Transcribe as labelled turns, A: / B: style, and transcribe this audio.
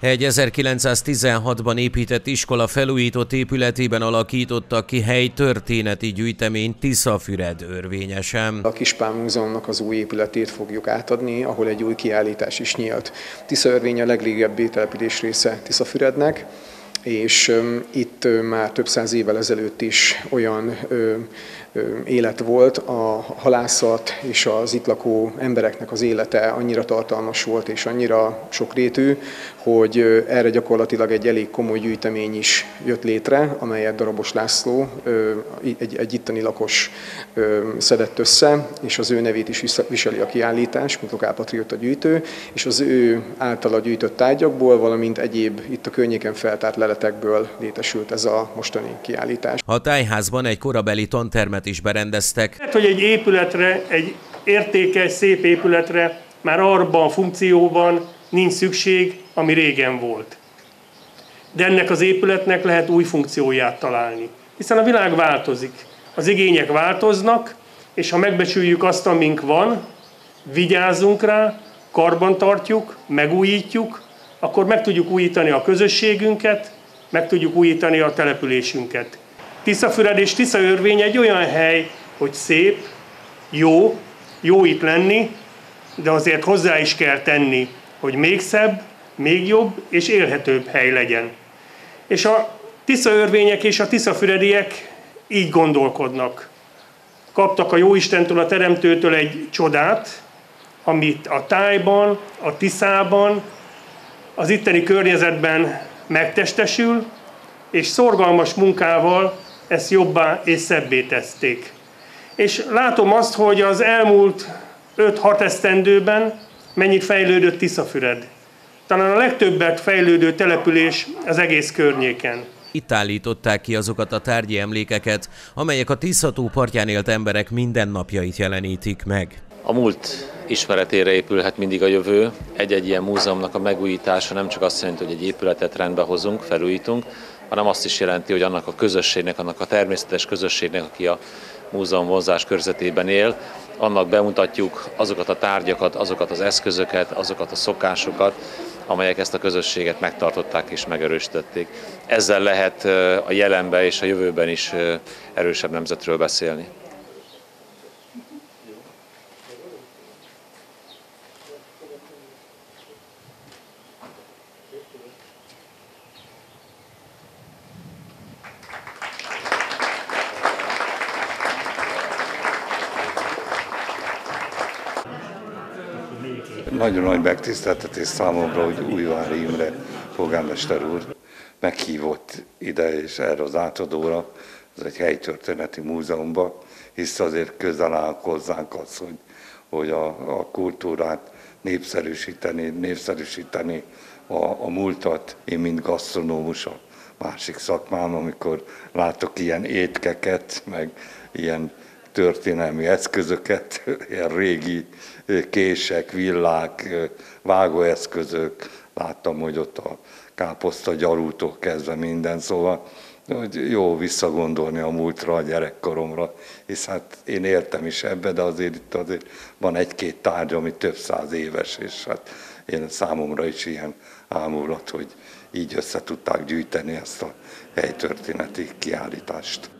A: Egy 1916-ban épített iskola felújított épületében alakítottak ki hely történeti gyűjtemény Tiszafüred örvényesen.
B: A Kispán Múzeumnak az új épületét fogjuk átadni, ahol egy új kiállítás is nyílt. Tisza örvény a legrégebbi település része Tiszafürednek, és itt már több száz évvel ezelőtt is olyan élet volt, a halászat és az itt lakó embereknek az élete annyira tartalmas volt és annyira sokrétű, hogy erre gyakorlatilag egy elég komoly gyűjtemény is jött létre, amelyet Darabos László, egy, egy itteni lakos szedett össze, és az ő nevét is viseli a kiállítás, mint lokálpatriota gyűjtő, és az ő általa gyűjtött tárgyakból, valamint egyéb itt a környéken feltárt leletekből létesült ez a mostani kiállítás.
A: A tájházban egy korabeli tantermet is berendeztek.
C: Lehet, hogy egy épületre, egy értékes, szép épületre már arban a funkcióban nincs szükség, ami régen volt. De ennek az épületnek lehet új funkcióját találni. Hiszen a világ változik, az igények változnak, és ha megbecsüljük azt, amink van, vigyázzunk rá, karbantartjuk, megújítjuk, akkor meg tudjuk újítani a közösségünket, meg tudjuk újítani a településünket. Tiszafüred és Tiszaörvény egy olyan hely, hogy szép, jó, jó itt lenni, de azért hozzá is kell tenni, hogy még szebb, még jobb és élhetőbb hely legyen. És a Tiszaörvények és a Tiszafürediek így gondolkodnak. Kaptak a Jóistentől, a Teremtőtől egy csodát, amit a tájban, a Tiszában, az itteni környezetben megtestesül, és szorgalmas munkával ezt jobbá és szebbé teszték. És látom azt, hogy az elmúlt 5-6 esztendőben mennyit fejlődött Tiszafüred. Talán a legtöbbet fejlődő település az egész környéken.
A: Itt állították ki azokat a tárgyi emlékeket, amelyek a Tiszató partján élt emberek mindennapjait jelenítik meg.
D: A múlt ismeretére épülhet mindig a jövő. Egy-egy ilyen múzeumnak a megújítása nem csak azt jelenti, hogy egy épületet rendbe hozunk, felújítunk, hanem azt is jelenti, hogy annak a közösségnek, annak a természetes közösségnek, aki a múzeum vonzás körzetében él, annak bemutatjuk azokat a tárgyakat, azokat az eszközöket, azokat a szokásokat, amelyek ezt a közösséget megtartották és megerősítették. Ezzel lehet a jelenben és a jövőben is erősebb nemzetről beszélni.
E: Nagyon nagy megtiszteltetés számomra, hogy Újvári Imre polgármester úr meghívott ide és erre az átadóra, ez egy helytörténeti múzeumba, hisz azért közel áll hozzánk az, hogy, hogy a, a kultúrát népszerűsíteni, népszerűsíteni a, a múltat. Én, mint gasztronómus, a másik szakmám, amikor látok ilyen étkeket, meg ilyen történelmi eszközöket, ilyen régi kések, villák, vágóeszközök, láttam, hogy ott a káposzta gyarútól kezdve minden, szóval hogy jó visszagondolni a múltra, a gyerekkoromra, és hát én értem is ebbe, de azért itt azért van egy-két tárgy, ami több száz éves, és hát én számomra is ilyen ámulat, hogy így össze tudták gyűjteni ezt a helytörténeti kiállítást.